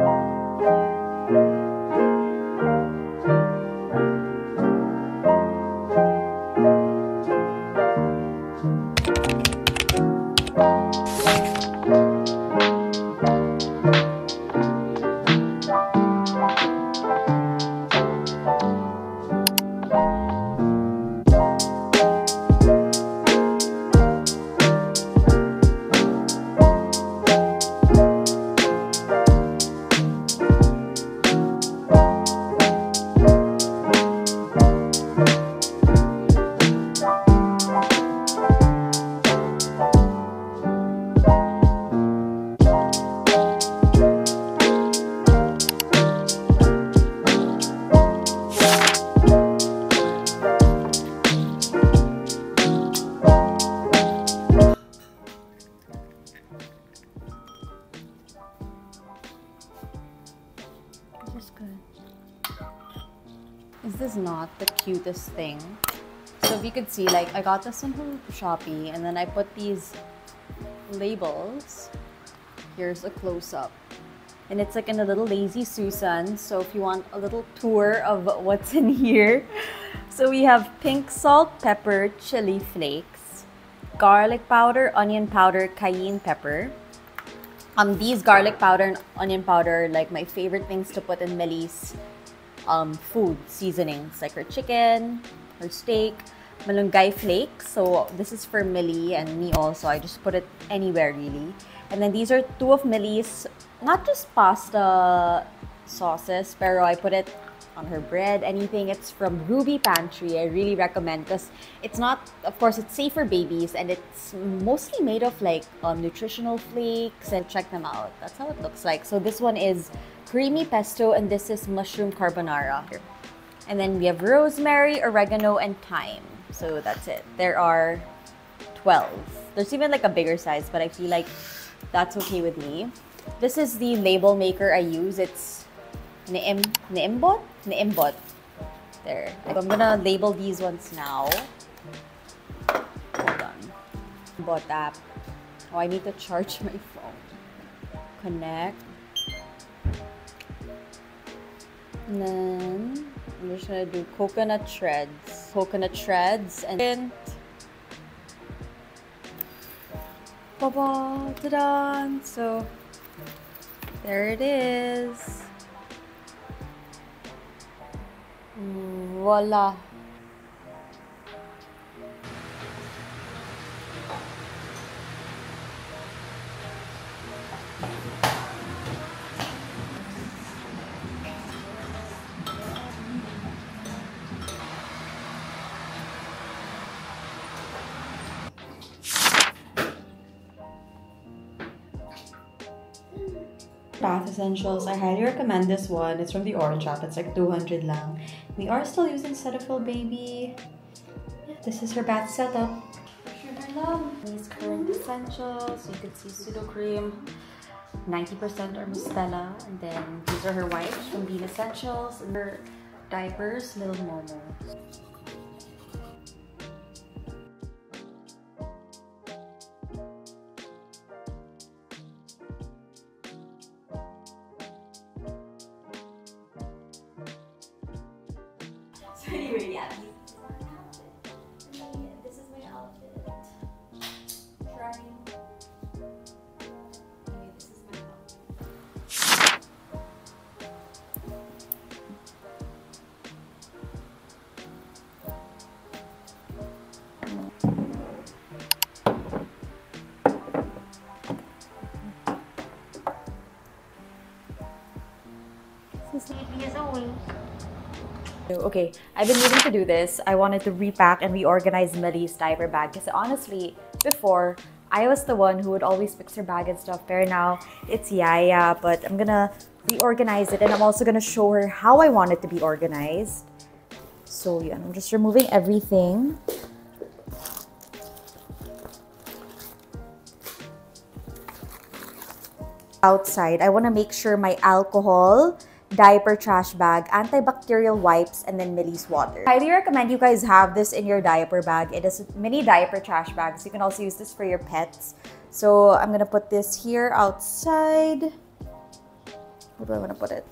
This not the cutest thing? So if you could see, like I got this one from Shopee and then I put these labels. Here's a close-up. And it's like in a little lazy Susan. So if you want a little tour of what's in here. So we have pink salt, pepper, chili flakes, garlic powder, onion powder, cayenne pepper, um, these garlic powder and onion powder are like my favorite things to put in Melly's um, food seasonings, like her chicken, her steak, malunggay flakes. So this is for Millie and me also. I just put it anywhere really. And then these are two of Melly's, not just pasta sauces, pero I put it on her bread, anything. It's from Ruby Pantry. I really recommend because it's not, of course, it's safe for babies and it's mostly made of like um, nutritional flakes and check them out. That's how it looks like. So this one is creamy pesto and this is mushroom carbonara. And then we have rosemary, oregano, and thyme. So that's it. There are 12. There's even like a bigger size, but I feel like that's okay with me. This is the label maker I use. It's Neem, Niimbot? Niimbot. There. I'm gonna label these ones now. Hold on. Bot app. Oh, I need to charge my phone. Connect. And then I'm just gonna do coconut shreds. Coconut shreds and then Baba, ta-da! So there it is. Voila. Bath Essentials. I highly recommend this one. It's from the Orange Shop. It's like 200 lang. We are still using Cetaphil Baby. Yeah, this is her bath setup. Sugar Love. These current mm-hmm. essentials. You can see Sudocrem. 90% are Mustela. And then these are her wipes from Bean Essentials. And her diapers, Little Momo. Okay, I've been needing to do this. I wanted to repack and reorganize Melly's diaper bag because honestly, before, I was the one who would always fix her bag and stuff. But now, it's Yaya, but I'm gonna reorganize it and I'm also gonna show her how I want it to be organized. So yeah, I'm just removing everything. Outside, I wanna make sure my alcohol, diaper trash bag, antibacterial wipes, and then Milly's water. I highly recommend you guys have this in your diaper bag. It is mini diaper trash bag, so you can also use this for your pets. So I'm gonna put this here outside. Where do I want to put it?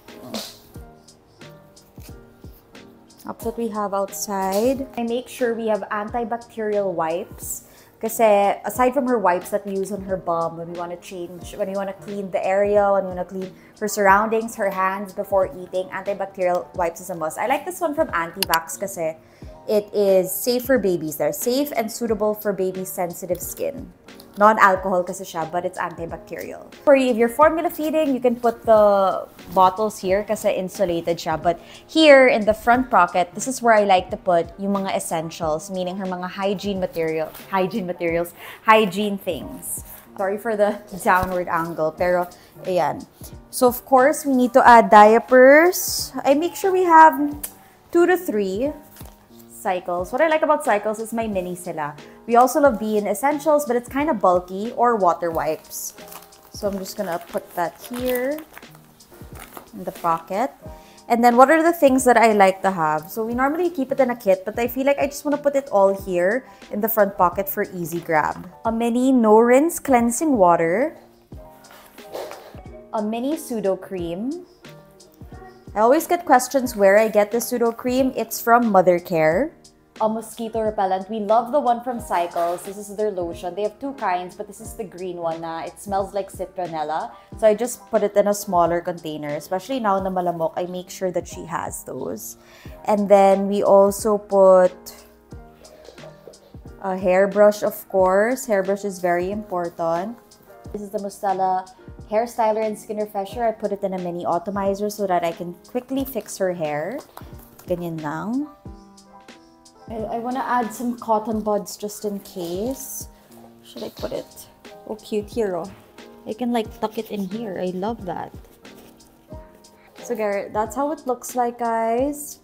That's what we have outside. I make sure we have antibacterial wipes. Kasi aside from her wipes that we use on her bum when we want to change, when we want to clean the area, when we want to clean her surroundings, her hands before eating, antibacterial wipes is a must. I like this one from Antivax kasi it is safe for babies. They're safe and suitable for baby sensitive skin. Non-alcohol kasi siya, but it's antibacterial. For if you're formula feeding, you can put the bottles here kasi insulated siya. But here, in the front pocket, this is where I like to put yung mga essentials, meaning her mga hygiene material, hygiene materials, hygiene things. Sorry for the downward angle, pero ayan. So, of course, we need to add diapers. I make sure we have two to three cycles. What I like about cycles is my mini sila. We also love Bean Essentials, but it's kind of bulky or water wipes. So I'm just gonna put that here in the pocket. And then what are the things that I like to have? So we normally keep it in a kit, but I feel like I just want to put it all here in the front pocket for easy grab. A mini no rinse cleansing water. A mini Sudocrem. I always get questions where I get the Sudocrem. It's from Mothercare. A mosquito repellent. We love the one from Cycles. This is their lotion. They have two kinds, but this is the green one na it smells like citronella. So I just put it in a smaller container. Especially now na malamok, I make sure that she has those. And then we also put a hairbrush, of course. Hairbrush is very important. This is the Mustela hair styler and skin refresher. I put it in a mini atomizer so that I can quickly fix her hair. Ganyan lang. I, I want to add some cotton buds just in case. Should I put it? Oh, cute hero. I can like tuck it in here. I love that. So Garrett, that's how it looks like, guys.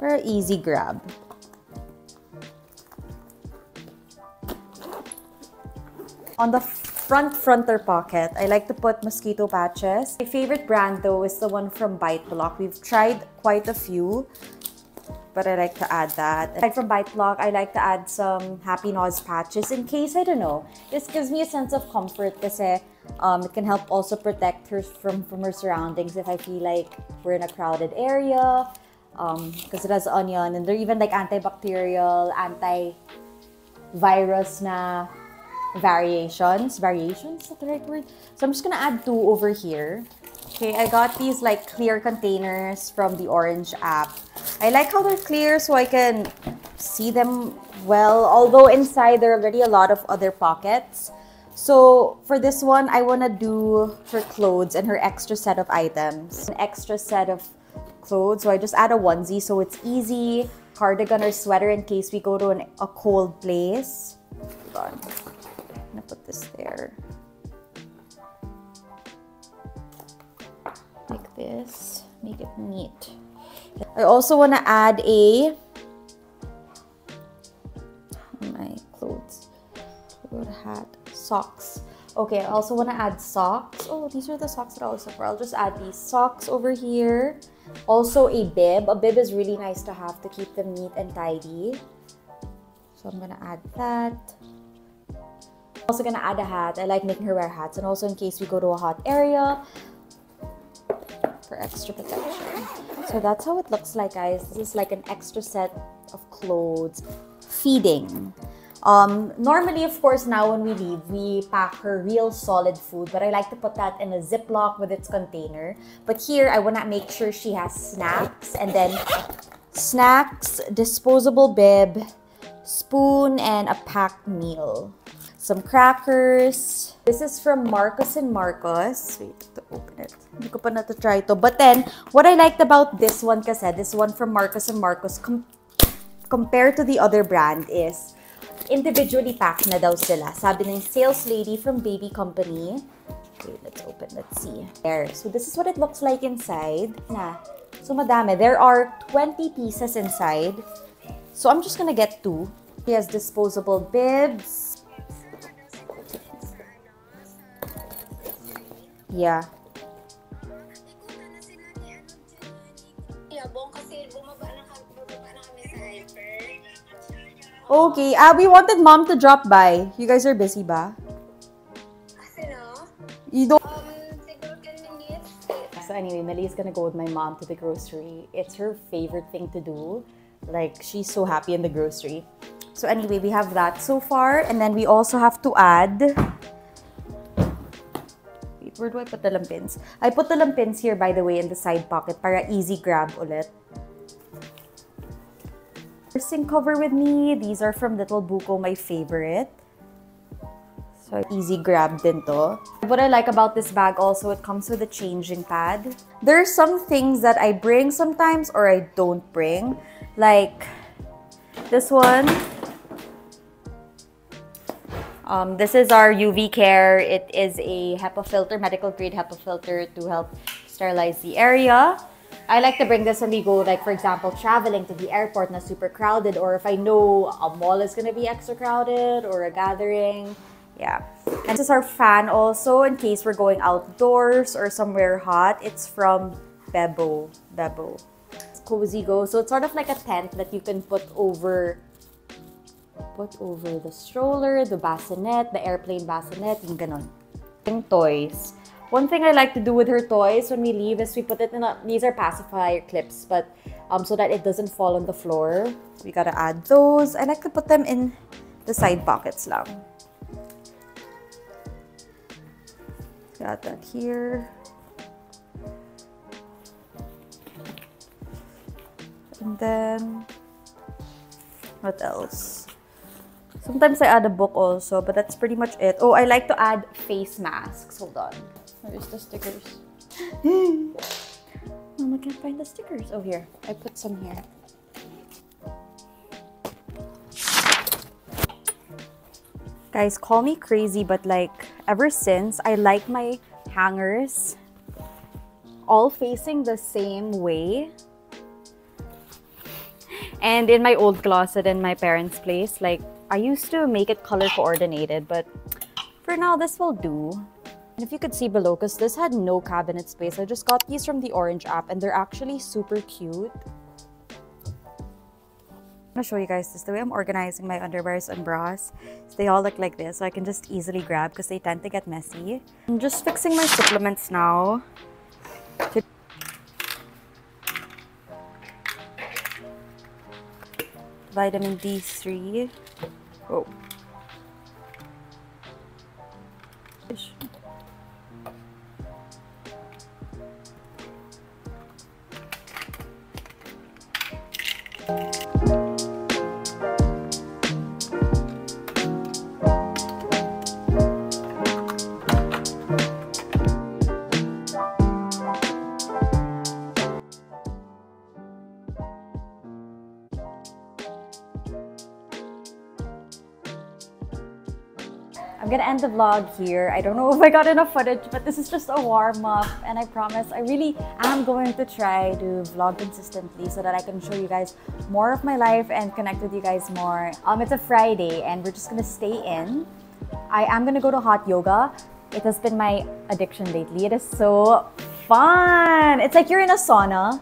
Very easy grab. On the front fronter pocket, I like to put mosquito patches. My favorite brand though is the one from Bite Block. We've tried quite a few, but I like to add that. Aside from Bite Block, I like to add some Happy Noz patches in case, I don't know, this gives me a sense of comfort kasi um, it can help also protect her from, from her surroundings if I feel like we're in a crowded area because um, it has onion and they're even like antibacterial, anti-virus na variations. Variations, is the right word? So I'm just gonna add two over here. Okay, I got these like clear containers from the Orange app. I like how they're clear so I can see them well, although inside there are already a lot of other pockets. So for this one, I want to do her clothes and her extra set of items. An extra set of clothes, so I just add a onesie so it's easy. Cardigan or sweater in case we go to an, a cold place. Hold on gonna put this there. Like this, make it neat. I also want to add a my clothes, hat, socks. Okay, I also want to add socks. Oh, these are the socks that I was looking for. I'll just add these socks over here. Also a bib. A bib is really nice to have to keep them neat and tidy. So I'm gonna add that also gonna add a hat. I like making her wear hats and also in case we go to a hot area for extra protection. So that's how it looks like guys. This is like an extra set of clothes. Feeding. Um, normally, of course, now when we leave, we pack her real solid food, but I like to put that in a Ziploc with its container. But here, I want to make sure she has snacks and then snacks, disposable bib, spoon, and a packed meal some crackers. This is from Marcos and Marcos. Wait, to open it. Hindi ko pa na to try ito. But then, what I liked about this one kasi, this one from Marcos and Marcos, com compared to the other brand is, individually packed na daw sila. Sabi ng sales lady from Baby Company. Wait, let's open. Let's see. There. So, this is what it looks like inside. Na. So, madami. There are 20 pieces inside. So, I'm just gonna get two. He has disposable bibs, Yeah. Okay, uh, we wanted mom to drop by. You guys are busy ba? You don't So anyway, Millie's gonna go with my mom to the grocery. It's her favorite thing to do. Like she's so happy in the grocery. So anyway, we have that so far. And then we also have to add where do I put the lampins? I put the lampins here, by the way, in the side pocket para easy grab ulit. Sink cover with me. These are from Little Buko, my favorite. So easy grab din to. What I like about this bag also, it comes with a changing pad. There are some things that I bring sometimes or I don't bring. Like this one. Um, this is our UV Care. It is a HEPA filter, medical grade HEPA filter to help sterilize the area. I like to bring this when we go, like for example, traveling to the airport na super crowded or if I know a mall is gonna be extra crowded or a gathering. Yeah. And this is our fan also in case we're going outdoors or somewhere hot. It's from Bebo. Bebo. It's cozy go. So it's sort of like a tent that you can put over put over the stroller, the bassinet, the airplane bassinet, yung ganon. Yung toys. One thing I like to do with her toys when we leave is we put it in a, these are pacifier clips, but um, so that it doesn't fall on the floor. We gotta add those. I like to put them in the side pockets lang. Got that here. And then, what else? Sometimes I add a book also, but that's pretty much it. Oh, I like to add face masks. Hold on. Where's the stickers? Mama can't find the stickers. Oh, here. I put some here. Guys, call me crazy, but like ever since I like my hangers all facing the same way. And in my old closet in my parents' place, like I used to make it color coordinated, but for now this will do. And if you could see below, because this had no cabinet space, I just got these from the Orange app and they're actually super cute. I'm gonna show you guys this the way I'm organizing my underwears and bras. They all look like this, so I can just easily grab because they tend to get messy. I'm just fixing my supplements now. Vitamin D3. Oh. Gonna end the vlog here. I don't know if I got enough footage, but this is just a warm-up and I promise I really am going to try to vlog consistently so that I can show you guys more of my life and connect with you guys more. Um, it's a Friday and we're just gonna stay in. I am gonna go to hot yoga. It has been my addiction lately. It is so fun. It's like you're in a sauna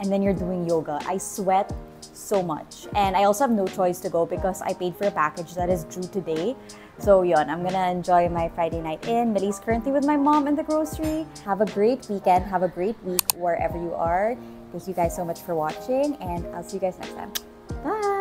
and then you're doing yoga. I sweat so much. And I also have no choice to go because I paid for a package that is due today. So yon, I'm gonna enjoy my Friday night in. Millie's currently with my mom in the grocery. Have a great weekend. Have a great week wherever you are. Thank you guys so much for watching and I'll see you guys next time. Bye!